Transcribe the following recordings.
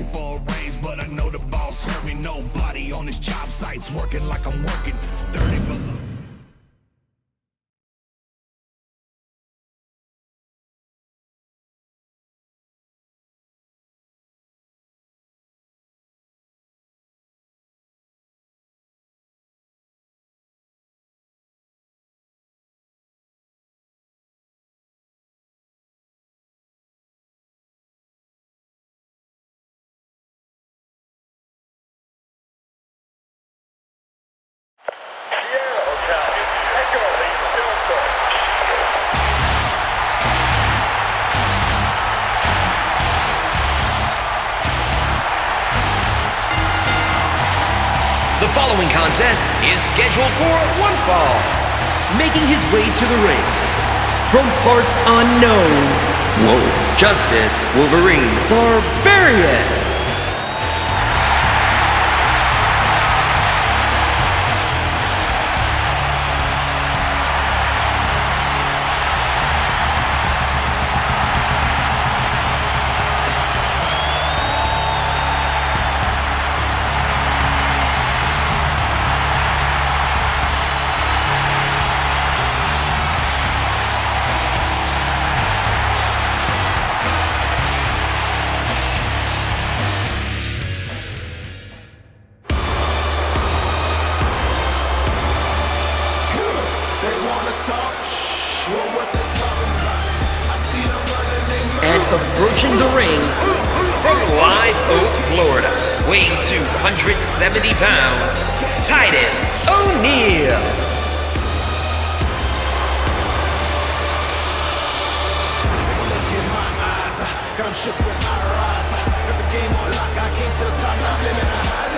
asking for a raise, but I know the boss heard me. Nobody on this job site's working like I'm working 30 below. Contest is scheduled for one fall. Making his way to the ring. From parts unknown. Wolf. Justice. Wolverine. Barbarian. Approaching the ring from Live Oak, Florida, weighing 270 pounds, Titus O'Neil. Shook rise. Got the game on lock. I came to the top. Now I'm living a high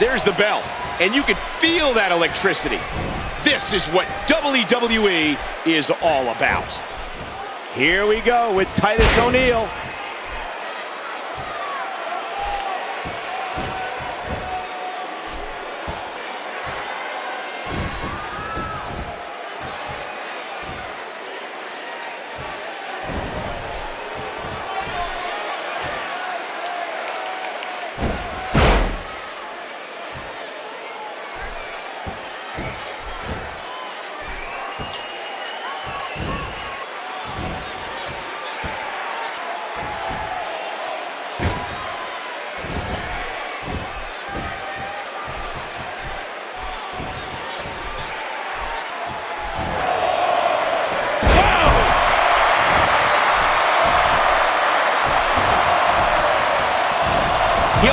There's the bell, and you can feel that electricity. This is what WWE is all about. Here we go with Titus O'Neil.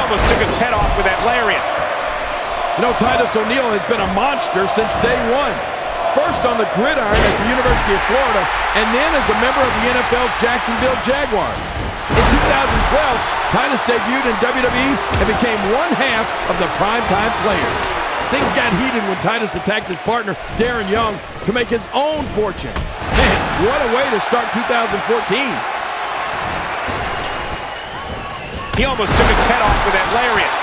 Almost took his head off with that lariat. You know, Titus O'Neil has been a monster since day one. First on the gridiron at the University of Florida, and then as a member of the NFL's Jacksonville Jaguars. In 2012, Titus debuted in WWE and became one half of the primetime players. Things got heated when Titus attacked his partner, Darren Young, to make his own fortune. Man, what a way to start 2014. He almost took his head off with that lariat.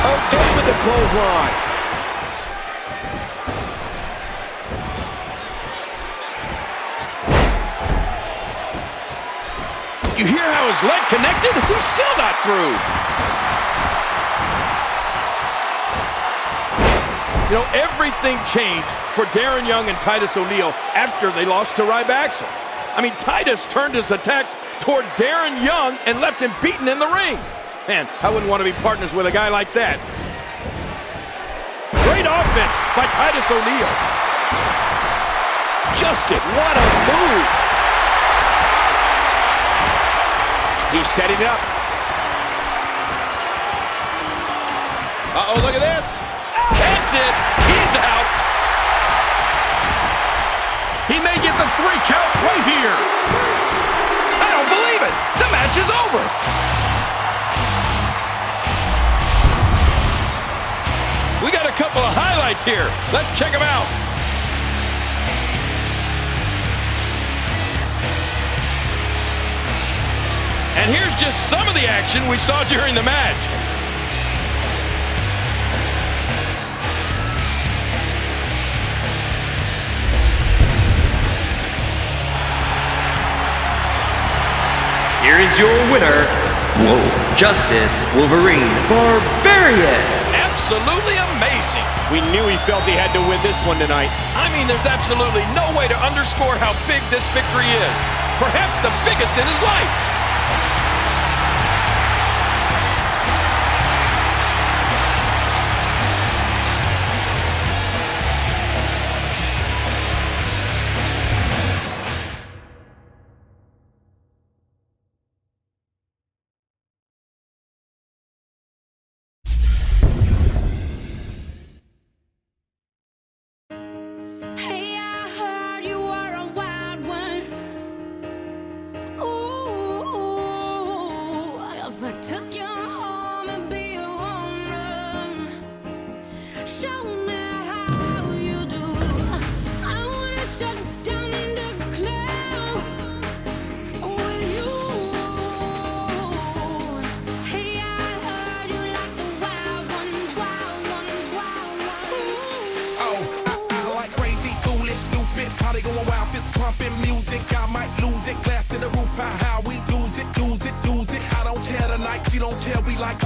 O'Day with the clothesline. You hear how his leg connected? He's still not through. You know, everything changed for Darren Young and Titus O'Neil after they lost to Ryback. I mean, Titus turned his attacks toward Darren Young and left him beaten in the ring. Man, I wouldn't want to be partners with a guy like that. Great offense by Titus O'Neil. Justin, what a move. He's setting it up. Uh-oh, look at this. That's it. He's out. Right here. I don't believe it. The match is over. We got a couple of highlights here. Let's check them out. And here's just some of the action we saw during the match. Here is your winner, Wolf Justice Wolverine Barbarian. Absolutely amazing. We knew he felt he had to win this one tonight. I mean, there's absolutely no way to underscore how big this victory is. Perhaps the biggest in his life. Roof. How, we lose it, lose it, lose it. I don't care tonight, she don't care. We like.